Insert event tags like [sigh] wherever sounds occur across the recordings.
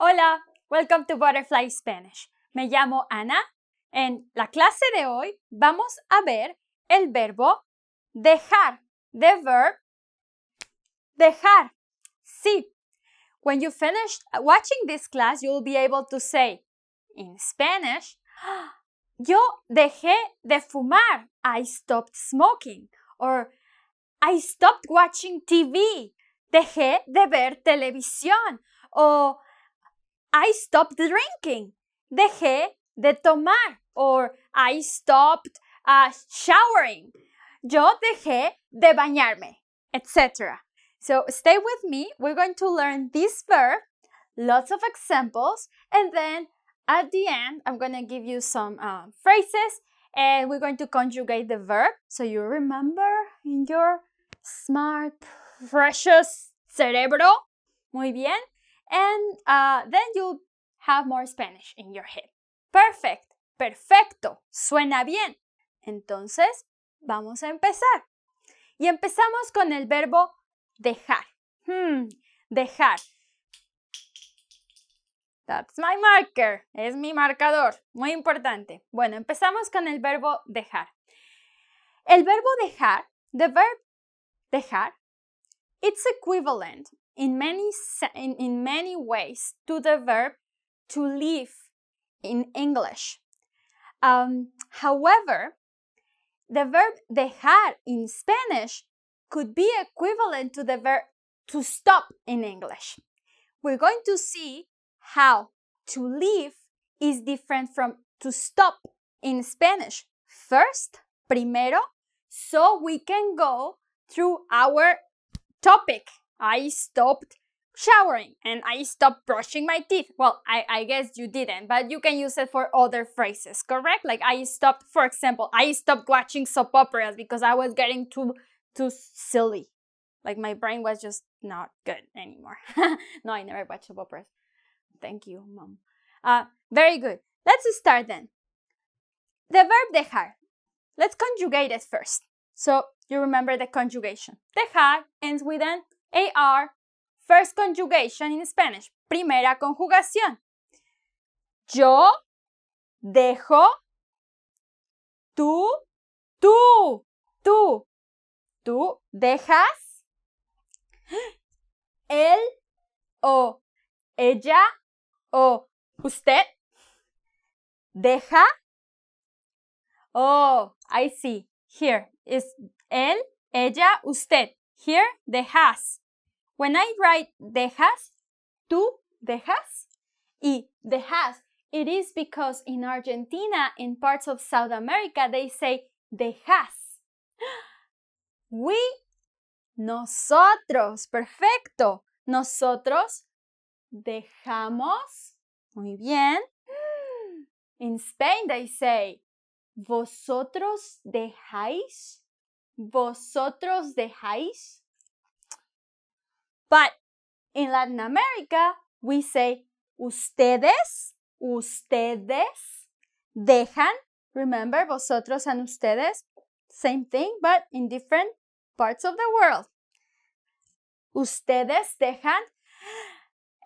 Hola, welcome to Butterfly Spanish. Me llamo Ana. En la clase de hoy vamos a ver el verbo dejar, the verb dejar. Sí. When you finish watching this class, you'll be able to say in Spanish, yo dejé de fumar. I stopped smoking. Or I stopped watching TV. Dejé de ver televisión. O I stopped drinking. Dejé de tomar. Or I stopped uh, showering. Yo dejé de bañarme, etc. So stay with me. We're going to learn this verb, lots of examples, and then at the end, I'm going to give you some uh, phrases and we're going to conjugate the verb so you remember in your smart, precious cerebro. Muy bien. And uh, then you'll have more Spanish in your head. Perfect. Perfecto. Suena bien. Entonces, vamos a empezar. Y empezamos con el verbo dejar. Hmm, dejar. That's my marker. Es mi marcador. Muy importante. Bueno, empezamos con el verbo dejar. El verbo dejar, the verb dejar, it's equivalent in many, in, in many ways to the verb to leave in English. Um, however, the verb dejar in Spanish could be equivalent to the verb to stop in English. We're going to see how to leave is different from to stop in Spanish. First, primero, so we can go through our topic. I stopped showering and I stopped brushing my teeth. Well, I, I guess you didn't, but you can use it for other phrases, correct? Like I stopped, for example, I stopped watching soap operas because I was getting too too silly. Like my brain was just not good anymore. [laughs] no, I never watched soap operas. Thank you, mom. Uh, very good. Let's start then. The verb dejar. Let's conjugate it first. So you remember the conjugation. Dejar ends with an AR. First conjugation in Spanish. Primera conjugación. Yo dejo. Tú, tú, tú. Tú dejas. Él o ella o usted deja. Oh, I see. Here is él, ella, usted. Here, dejas. When I write dejas, tú dejas y dejas, it is because in Argentina, in parts of South America, they say dejas. [gasps] We, nosotros, perfecto. Nosotros dejamos. Muy bien. [gasps] In Spain they say, vosotros dejáis. Vosotros dejáis. But in Latin America, we say ustedes, ustedes dejan. Remember, vosotros and ustedes, same thing, but in different parts of the world. Ustedes dejan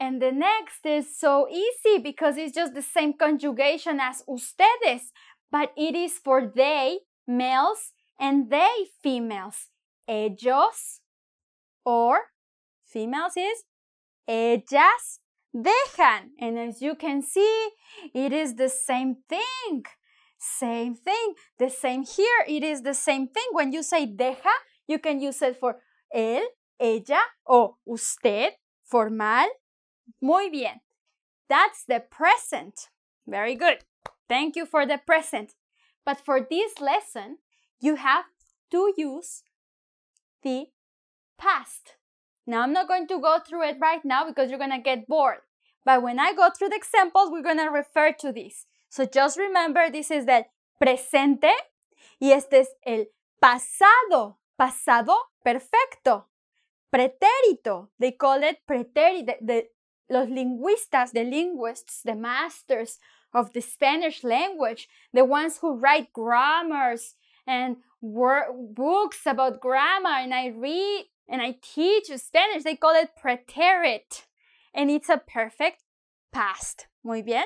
and the next is so easy because it's just the same conjugation as ustedes, but it is for they, males, and they, females. Ellos, or females is ellas dejan. And as you can see, it is the same thing. Same thing. The same here. It is the same thing. When you say deja, you can use it for él, ella, o usted, formal, Muy bien. That's the present. Very good. Thank you for the present. But for this lesson, you have to use the past. Now, I'm not going to go through it right now because you're going to get bored. But when I go through the examples, we're going to refer to this. So just remember, this is the presente y este es el pasado. Pasado perfecto. Pretérito. They call it pretérito. The, los lingüistas, the linguists, the masters of the Spanish language, the ones who write grammars and books about grammar, and I read and I teach Spanish, they call it pretérito. And it's a perfect past. Muy bien.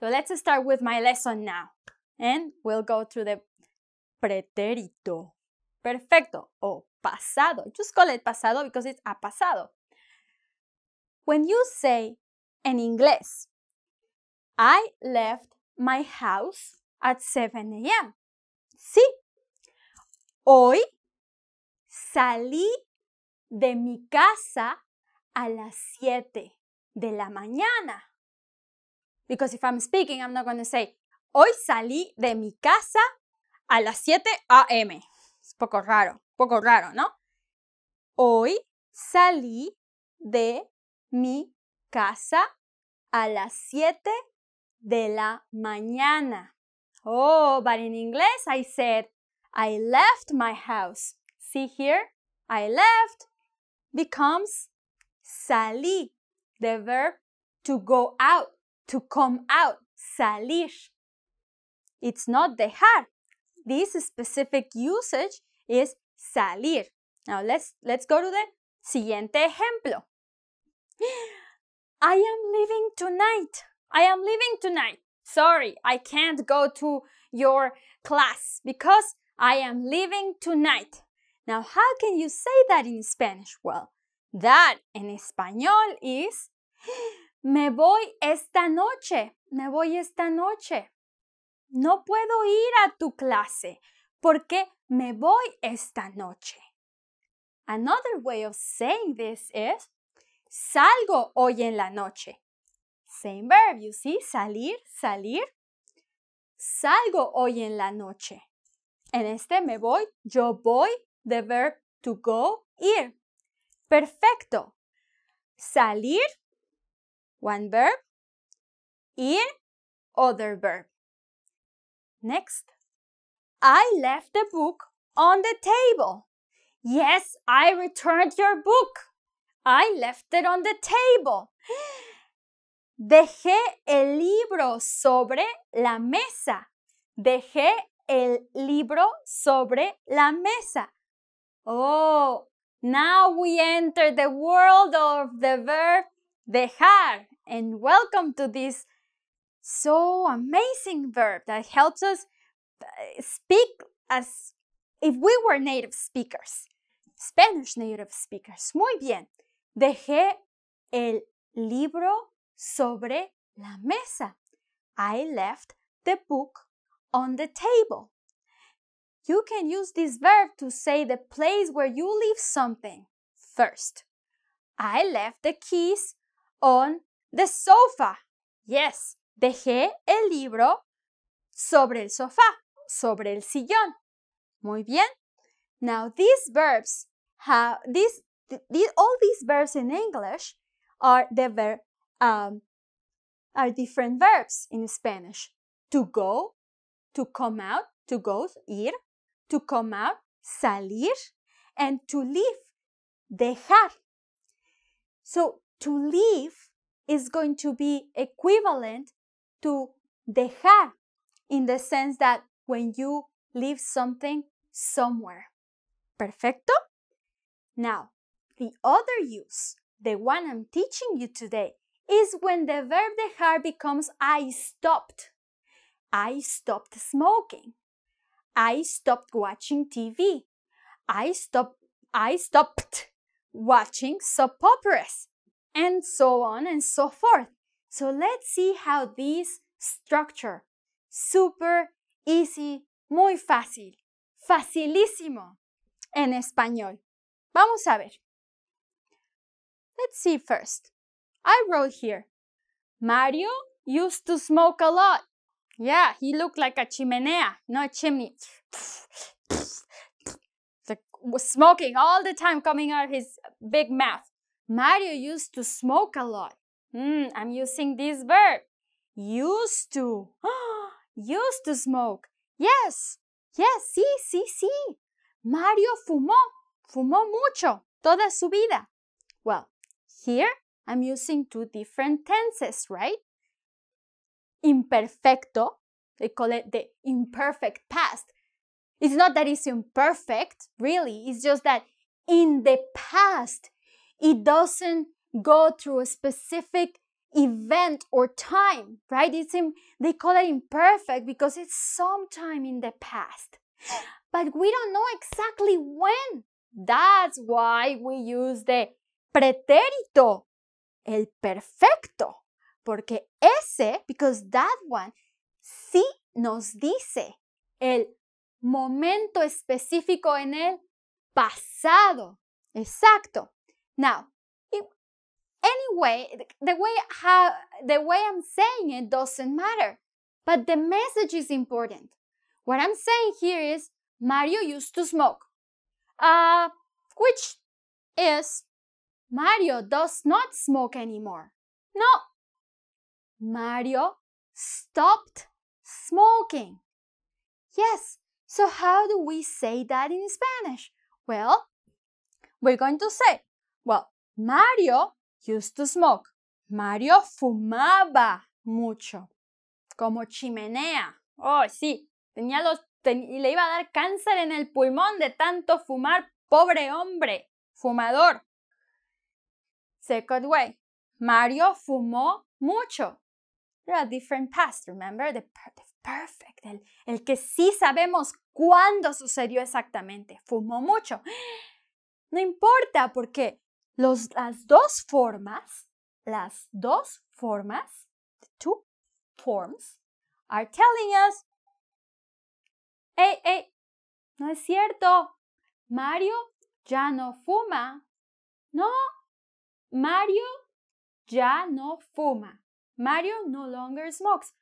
So let's start with my lesson now. And we'll go through the pretérito. Perfecto. O pasado. Just call it pasado because it's a pasado. When you say in English, I left my house at 7 a.m. Sí. Hoy salí de mi casa a las 7 de la mañana. Because if I'm speaking, I'm not going to say, hoy salí de mi casa a las 7 a.m. Es poco raro, poco raro, ¿no? Hoy salí de mi casa a las 7 de la mañana. Oh, but in English I said, I left my house. See here? I left becomes salí, the verb to go out, to come out, salir. It's not dejar. This specific usage is salir. Now let's, let's go to the siguiente ejemplo. [gasps] I am leaving tonight. I am leaving tonight. Sorry, I can't go to your class because I am leaving tonight. Now, how can you say that in Spanish? Well, that en español is [gasps] me voy esta noche. Me voy esta noche. No puedo ir a tu clase porque me voy esta noche. Another way of saying this is salgo hoy en la noche. Same verb, you see, salir, salir. Salgo hoy en la noche. En este me voy, yo voy, the verb to go, ir. Perfecto. Salir, one verb. Ir, other verb. Next. I left the book on the table. Yes, I returned your book. I left it on the table. Dejé el libro sobre la mesa. Dejé el libro sobre la mesa. Oh, now we enter the world of the verb dejar. And welcome to this so amazing verb that helps us uh, speak as if we were native speakers, Spanish native speakers. Muy bien. Dejé el libro sobre la mesa. I left the book on the table. You can use this verb to say the place where you leave something. First, I left the keys on the sofa. Yes, dejé el libro sobre el sofá, sobre el sillón. Muy bien. Now these verbs have these, these all these verbs in English are the verb um, are different verbs in Spanish. To go, to come out, to go, ir, to come out, salir, and to leave, dejar. So to leave is going to be equivalent to dejar in the sense that when you leave something somewhere. Perfecto? Now, the other use, the one I'm teaching you today, is when the verb dejar becomes I stopped. I stopped smoking. I stopped watching TV. I stopped I stopped watching soap operas and so on and so forth. So let's see how this structure super easy, muy fácil, facilísimo en español. Vamos a ver. Let's see first. I wrote here, Mario used to smoke a lot. Yeah, he looked like a chimenea, not a chimney. the, was smoking all the time coming out of his big mouth. Mario used to smoke a lot. Mm, I'm using this verb. Used to. [gasps] used to smoke. Yes, yes, sí, sí, sí. Mario fumó. Fumó mucho toda su vida. Well, here I'm using two different tenses, right? Imperfecto, they call it the imperfect past. It's not that it's imperfect, really, it's just that in the past, it doesn't go through a specific event or time, right? It's in, they call it imperfect because it's sometime in the past. [gasps] But we don't know exactly when. That's why we use the pretérito, el perfecto. Porque ese, because that one sí nos dice el momento específico en el pasado. Exacto. Now, anyway, the way how the way I'm saying it doesn't matter, but the message is important. What I'm saying here is Mario used to smoke, uh, which is Mario does not smoke anymore. No, Mario stopped smoking. Yes, so how do we say that in Spanish? Well, we're going to say, well, Mario used to smoke. Mario fumaba mucho, como chimenea. Oh, sí, tenía los, y le iba a dar cáncer en el pulmón de tanto fumar, pobre hombre, fumador. Second way, Mario fumó mucho. There are different past, remember? The, the perfect, el, el que sí sabemos cuándo sucedió exactamente. Fumó mucho. [gasps] No importa porque los, las dos formas, las dos formas, the two forms, are telling us, hey, hey, no es cierto, Mario ya no fuma. No, Mario ya no fuma. Mario no longer smokes.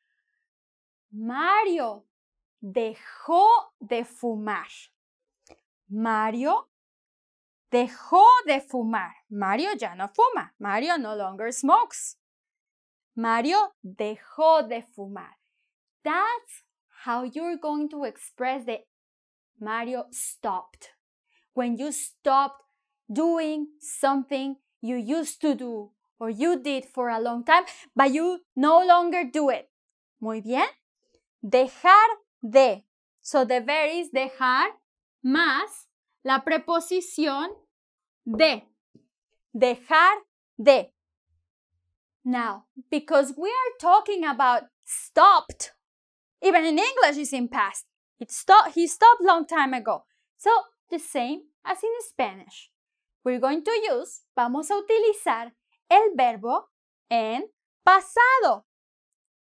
Mario dejó de fumar. Mario dejó de fumar. Mario ya no fuma. Mario no longer smokes. Mario dejó de fumar. That's how you're going to express the Mario stopped. When you stopped doing something you used to do or you did for a long time, but you no longer do it. Muy bien. Dejar de. So the verb is dejar más la preposición de. Dejar de. Now, because we are talking about stopped, even in English is in past. It stopped, he stopped long time ago. So, the same as in Spanish. We're going to use, vamos a utilizar el verbo en pasado.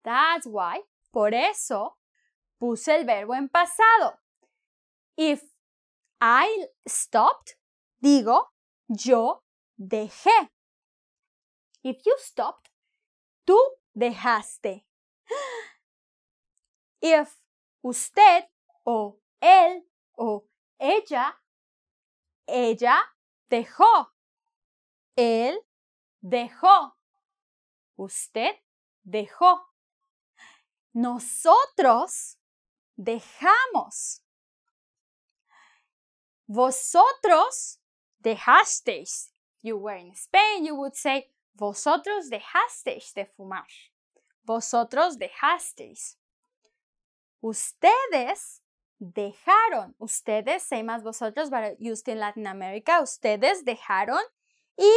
That's why, por eso, puse el verbo en pasado. If I stopped, digo, yo dejé. If you stopped, tú dejaste. [gasps] If usted o él o ella, ella dejó. Él dejó. Usted dejó. Nosotros dejamos. Vosotros dejasteis. You were in Spain, you would say, vosotros dejasteis de fumar. Vosotros dejasteis. Ustedes dejaron. Ustedes, same as vosotros, but used in Latin America. Ustedes dejaron y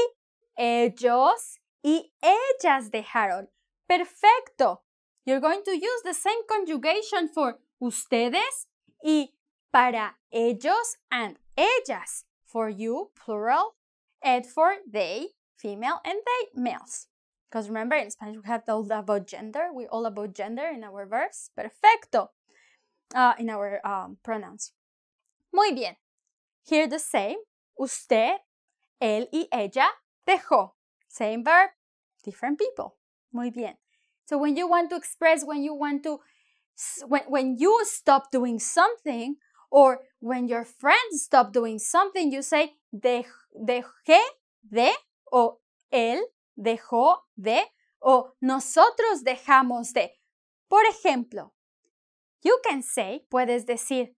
ellos y ellas dejaron. Perfecto. You're going to use the same conjugation for ustedes y para ellos and ellas. For you, plural, and for they, female, and they, males. Because remember, in Spanish we have all about gender. We're all about gender in our verbs. Perfecto. Uh, in our um, pronouns. Muy bien. Here the same. Usted, él y ella dejó. Same verb, different people. Muy bien. So when you want to express, when you want to, when, when you stop doing something, or when your friends stop doing something, you say de, dejé de, o él dejó de, o nosotros dejamos de. Por ejemplo, you can say, puedes decir,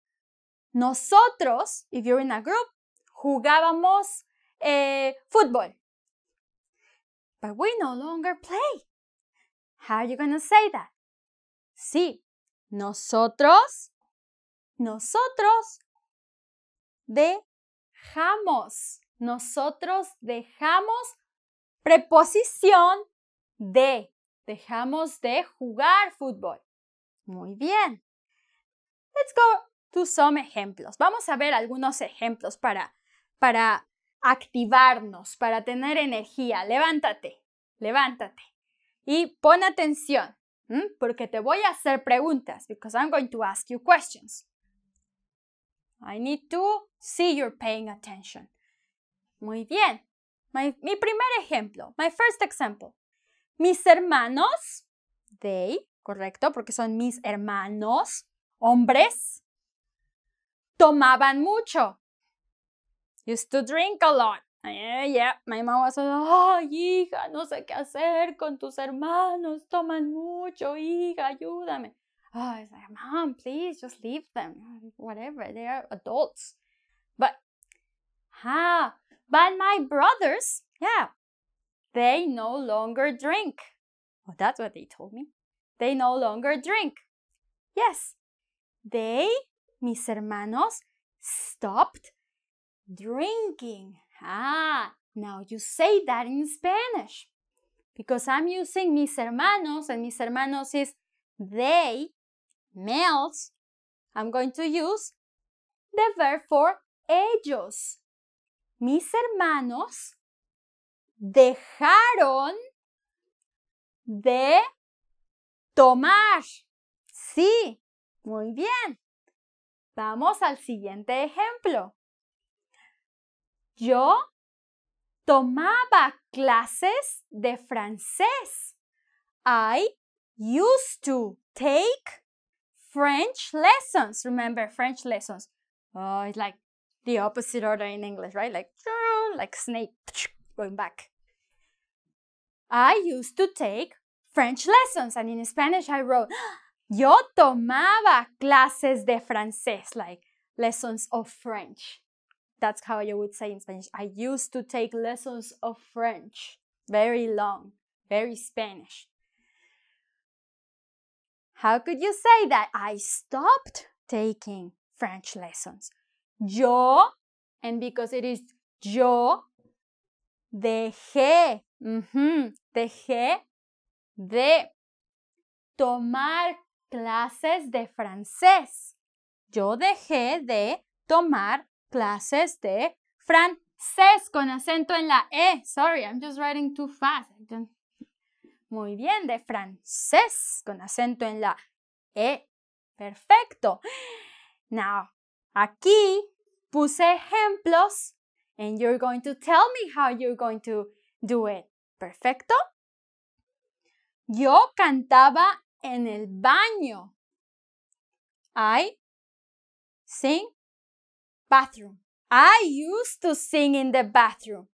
nosotros, if you're in a group, jugábamos eh, fútbol. But we no longer play. How are you going to say that? Sí, nosotros, nosotros dejamos. Nosotros dejamos preposición de. Dejamos de jugar fútbol. Muy bien. Let's go to some ejemplos. Vamos a ver algunos ejemplos para, para activarnos, para tener energía. Levántate, levántate y pon atención, porque te voy a hacer preguntas, because I'm going to ask you questions. I need to see you're paying attention. Muy bien. mi primer ejemplo, my first example. Mis hermanos, they, correcto, porque son mis hermanos, hombres, tomaban mucho. Used to drink a lot. Yeah, yeah. My mom was like, ay, hija, no sé qué hacer con tus hermanos, toman mucho, hija, ayúdame. Oh, I was like, mom, please just leave them. Whatever, they are adults. But, ah, but my brothers, yeah, they no longer drink. Well, that's what they told me. They no longer drink. Yes, they, mis hermanos, stopped drinking. Ah, now you say that in Spanish. Because I'm using mis hermanos, and mis hermanos is they, males. I'm going to use the verb for ellos. Mis hermanos dejaron de tomar. Sí, muy bien. Vamos al siguiente ejemplo. Yo tomaba clases de francés. I used to take French lessons. Remember French lessons. Oh, it's like the opposite order in English, right? Like [laughs] like snake [laughs] going back. I used to take French lessons and in Spanish I wrote Yo tomaba clases de francés, like lessons of French. That's how you would say in Spanish. I used to take lessons of French. Very long, very Spanish. How could you say that? I stopped taking French lessons. Yo, and because it is yo, dejé, uh -huh, dejé de tomar clases de francés. Yo dejé de tomar clases de francés con acento en la E. Sorry, I'm just writing too fast. [laughs] Muy bien, de francés con acento en la E. Perfecto. Now, aquí puse ejemplos and you're going to tell me how you're going to do it. Perfecto. Yo cantaba en el baño. I sing bathroom. I used to sing in the bathroom.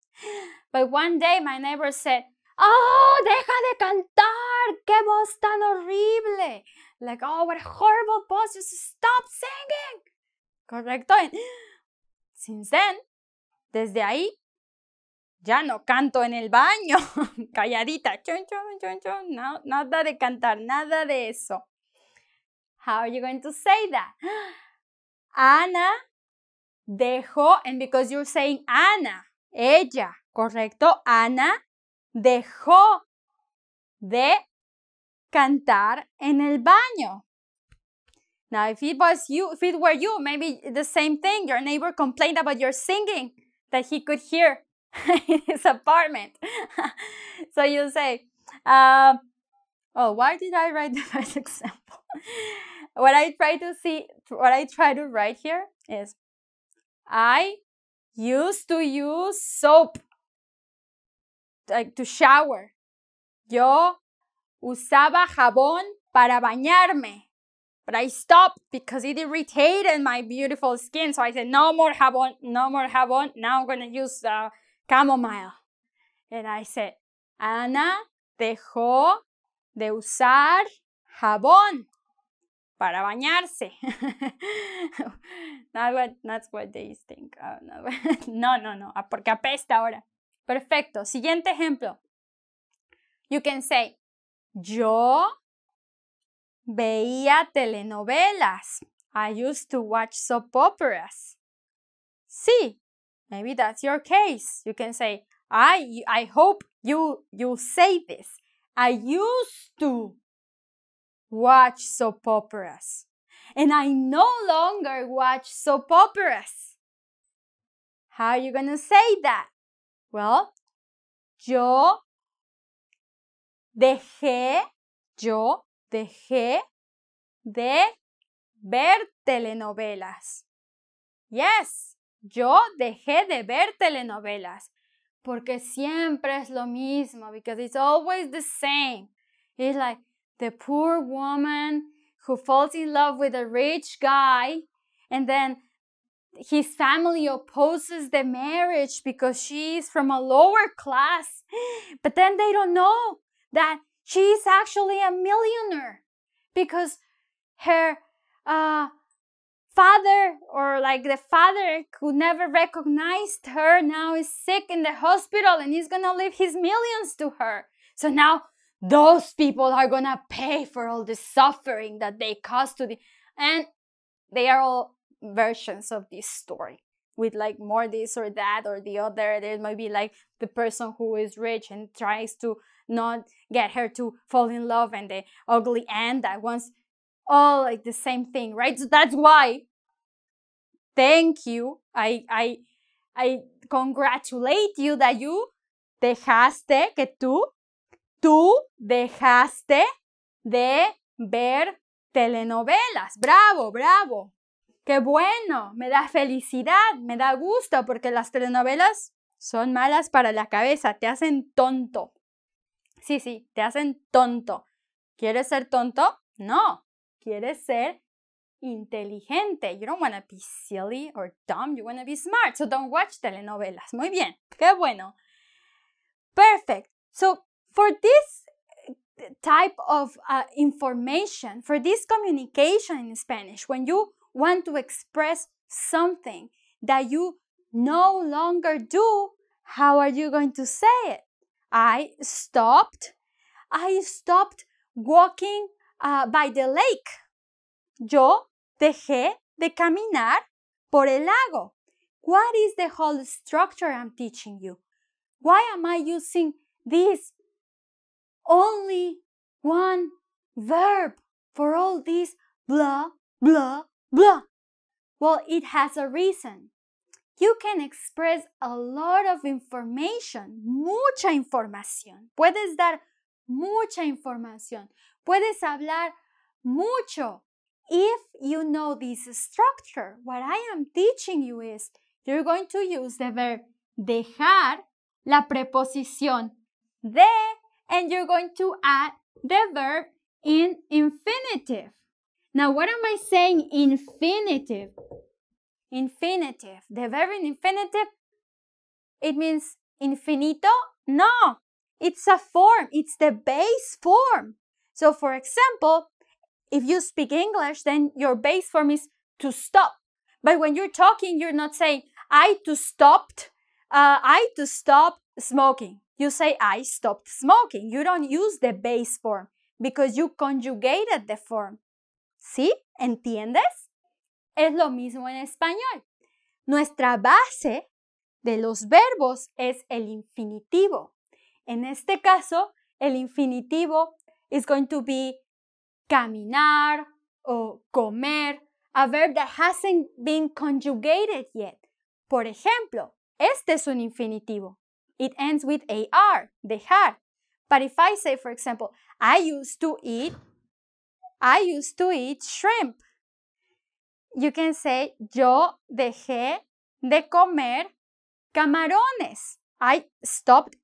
But one day my neighbor said, Oh, deja de cantar. Qué voz tan horrible. Like, oh, what a horrible voice. Just stop singing. Correcto. Since then, desde ahí, ya no canto en el baño. [laughs] Calladita. Chun, chun, chun, chun. No, nada de cantar, nada de eso. How are you going to say that? Ana dejó, and because you're saying Ana, ella, correcto, Ana dejó de cantar en el baño. Now, if it was you, if it were you, maybe the same thing. Your neighbor complained about your singing that he could hear in [laughs] his apartment. [laughs] so you say, uh, oh, why did I write [laughs] the first example? what I try to see, what I try to write here is I used to use soap like to shower. Yo usaba jabón para bañarme. But I stopped because it irritated my beautiful skin. So I said, no more jabón, no more jabón. Now I'm going to use uh, chamomile. And I said, Ana dejó de usar jabón para bañarse. [laughs] that's what they think. Oh, no. [laughs] no, no, no, ah, porque apesta ahora. Perfecto. Siguiente ejemplo. You can say, yo veía telenovelas. I used to watch soap operas. Sí, maybe that's your case. You can say, I, I hope you, you say this. I used to watch soap operas. And I no longer watch soap operas. How are you going to say that? Well, yo dejé, yo dejé de ver telenovelas. Yes, yo dejé de ver telenovelas. Porque siempre es lo mismo, because it's always the same. It's like the poor woman who falls in love with a rich guy and then his family opposes the marriage because she's from a lower class. [gasps] But then they don't know that she's actually a millionaire because her uh, father or like the father who never recognized her now is sick in the hospital and he's gonna leave his millions to her. So now those people are gonna pay for all the suffering that they caused to the and they are all versions of this story with like more this or that or the other there might be like the person who is rich and tries to not get her to fall in love and the ugly aunt that wants all like the same thing right so that's why thank you i i i congratulate you that you dejaste que tú tú dejaste de ver telenovelas. Bravo, bravo. Qué bueno, me da felicidad, me da gusto porque las telenovelas son malas para la cabeza, te hacen tonto. Sí, sí, te hacen tonto. ¿Quieres ser tonto? No, quieres ser inteligente. You don't want to be silly or dumb, you want to be smart. So don't watch telenovelas. Muy bien, qué bueno. Perfect. So for this uh, type of uh, information, for this communication in Spanish, when you want to express something that you no longer do, how are you going to say it? I stopped. I stopped walking uh, by the lake. Yo dejé de caminar por el lago. What is the whole structure I'm teaching you? Why am I using this only one verb for all this blah, blah, blah? Well, it has a reason. You can express a lot of information, mucha información. Puedes dar mucha información. Puedes hablar mucho. If you know this structure, what I am teaching you is you're going to use the verb dejar, la preposición de, and you're going to add the verb in infinitive. Now, what am I saying infinitive? Infinitive. The verb in infinitive, it means infinito? No, it's a form. It's the base form. So, for example, if you speak English, then your base form is to stop. But when you're talking, you're not saying I to stopped, uh, I to stop smoking. You say I stopped smoking. You don't use the base form because you conjugated the form. ¿Sí? ¿Entiendes? Es lo mismo en español. Nuestra base de los verbos es el infinitivo. En este caso, el infinitivo is going to be caminar o comer, a verb that hasn't been conjugated yet. Por ejemplo, este es un infinitivo. It ends with AR, dejar. But if I say, for example, I used to eat, I used to eat shrimp. You can say, yo dejé de comer camarones. I stopped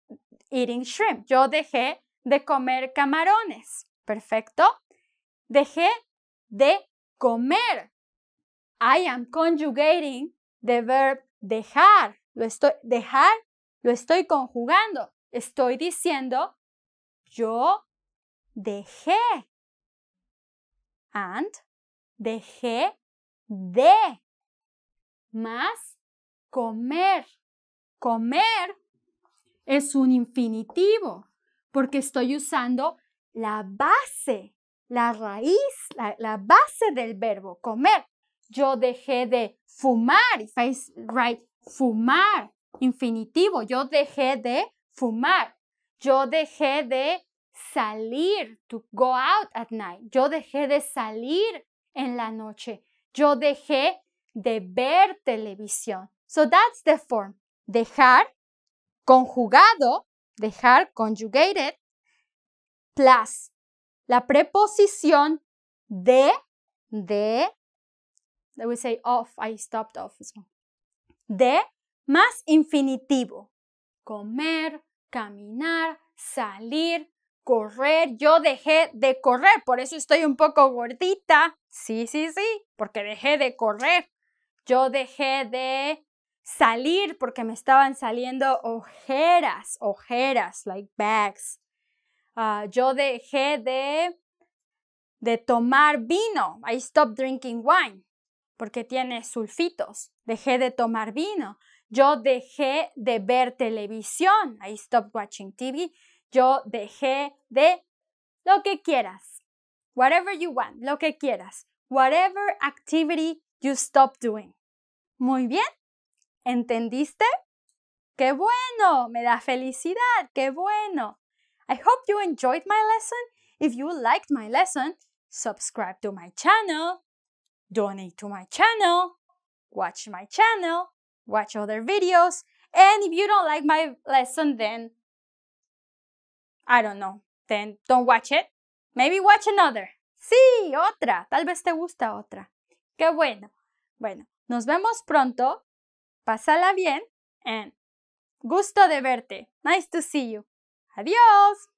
eating shrimp. Yo dejé de comer camarones. Perfecto. Dejé de comer. I am conjugating the verb dejar. Lo estoy, dejar lo estoy conjugando. Estoy diciendo, yo dejé. And dejé de. Más comer. Comer es un infinitivo porque estoy usando la base, la raíz, la, base del verbo comer. Yo dejé de fumar. I write fumar, infinitivo. Yo dejé de fumar. Yo dejé de salir, to go out at night. Yo dejé de salir en la noche. Yo dejé de ver televisión. So that's the form. Dejar conjugado, dejar conjugated, plus la preposición de, de, me say off, I stopped off. De más infinitivo. Comer, caminar, salir, correr. Yo dejé de correr, por eso estoy un poco gordita. Sí, sí, sí, porque dejé de correr. Yo dejé de salir porque me estaban saliendo ojeras, ojeras, like bags. Ah, yo dejé de, de tomar vino. I stopped drinking wine porque tiene sulfitos. Dejé de tomar vino. Yo dejé de ver televisión. I stopped watching TV. Yo dejé de lo que quieras. Whatever you want, lo que quieras. Whatever activity you stop doing. Muy bien. ¿Entendiste? ¡Qué bueno! Me da felicidad. ¡Qué bueno! I hope you enjoyed my lesson. If you liked my lesson, subscribe to my channel, donate to my channel, watch my channel, watch other videos, and if you don't like my lesson, then I don't know, then don't watch it. Maybe watch another. Sí, otra. Tal vez te gusta otra. Qué bueno. Bueno, nos vemos pronto. Pásala bien and gusto de verte. Nice to see you. Adiós.